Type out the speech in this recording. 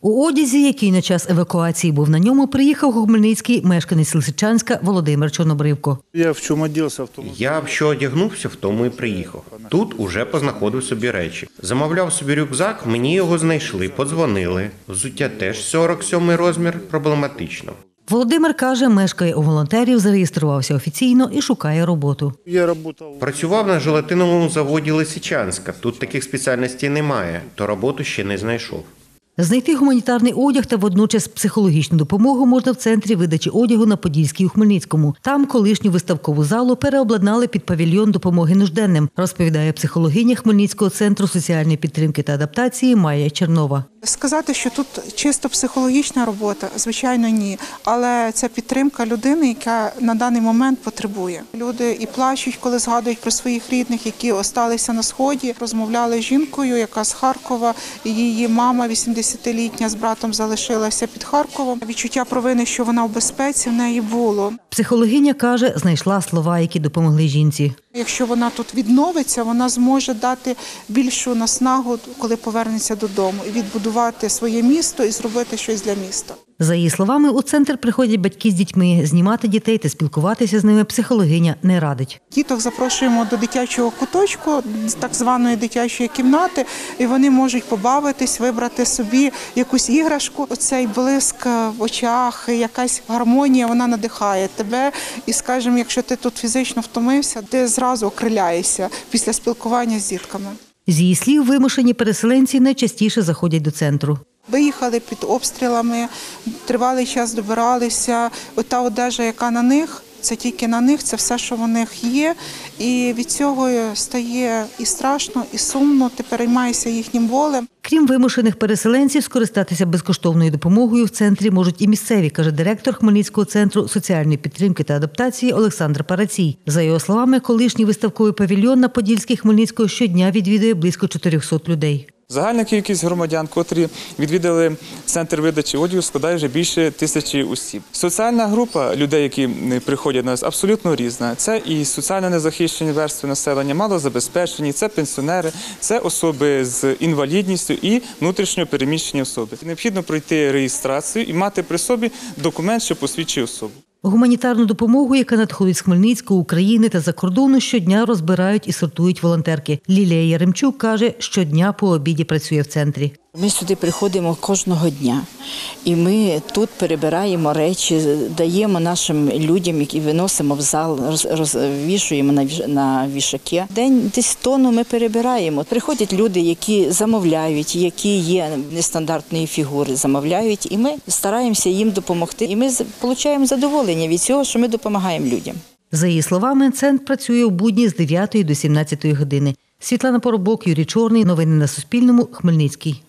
У одязі, який на час евакуації був на ньому, приїхав Хмельницький мешканець Лисичанська Володимир Чорнобривко. Я в чем оделся, в том Я в що одягнувся, в тому і приїхав. Тут уже познаходив собі речі. Замовляв собі рюкзак, мені його знайшли, подзвонили. Взуття теж 47 розмір, проблематично. Володимир каже, мешкає у волонтерів, зареєструвався офіційно і шукає роботу. я работал. Працював на желатиновому заводі Лисичанська. Тут таких спеціальностей немає, то роботу ще не знайшов. Знайти гуманітарний одяг та водночас психологічну допомогу можна в центрі видачі одягу на Подільській у Хмельницькому. Там колишню виставкову залу переобладнали під павільйон допомоги нужденним, розповідає психологиня Хмельницького центру соціальної підтримки та адаптації Майя Чернова. Сказати, що тут чисто психологічна робота, звичайно, ні. Але це підтримка людини, яка на даний момент потребує. Люди і плачуть, коли згадують про своїх рідних, які осталися на сході. Розмовляли з жінкою, яка з Харкова. Її мама, 80-літня, з братом залишилася під Харковом. Відчуття провини, що вона в безпеці, в неї було. Психологиня каже, знайшла слова, які допомогли жінці. Якщо вона тут відновиться, вона зможе дати більшу наснагу, коли повернеться додому, і відбудувати своє місто і зробити щось для міста. За її словами, у центр приходять батьки з дітьми. Знімати дітей та спілкуватися з ними психологиня не радить. Діток запрошуємо до дитячого куточку, так званої дитячої кімнати, і вони можуть побавитись, вибрати собі якусь іграшку. Оцей блиск в очах, якась гармонія, вона надихає тебе. І, скажімо, якщо ти тут фізично втомився, ти зразу окриляєшся після спілкування з дітками. З її слів, вимушені переселенці найчастіше заходять до центру. Виїхали під обстрілами, тривалий час добиралися. Ота одежа, яка на них, це тільки на них, це все, що в них є. І від цього стає і страшно, і сумно. Ти переймаєшся їхнім болем. Крім вимушених переселенців, скористатися безкоштовною допомогою в центрі можуть і місцеві, каже директор Хмельницького центру соціальної підтримки та адаптації Олександр Парацій. За його словами, колишній виставковий павільйон на Подільській Хмельницького щодня відвідує близько 400 людей. Загальна кількість громадян, котрі відвідали центр видачі одягу, складає вже більше тисячі осіб. Соціальна група людей, які приходять до нас, абсолютно різна. Це і соціально незахищені верстви населення, малозабезпечені, це пенсіонери, це особи з інвалідністю і внутрішньо переміщені особи. Необхідно пройти реєстрацію і мати при собі документ, що посвідчує особу. Гуманітарну допомогу, яка надходить з Хмельницького, України та за кордону, щодня розбирають і сортують волонтерки. Лілія Яремчук каже, щодня по обіді працює в центрі. Ми сюди приходимо кожного дня, і ми тут перебираємо речі, даємо нашим людям, які виносимо в зал, розвішуємо на на вішаки. День десь тонну ми перебираємо. Приходять люди, які замовляють, які є нестандартної фігури, замовляють, і ми стараємося їм допомогти. І ми отримуємо задоволення від цього, що ми допомагаємо людям. За її словами, центр працює у будні з 9 до 17 години. Світлана Поробок, Юрій Чорний. Новини на Суспільному. Хмельницький.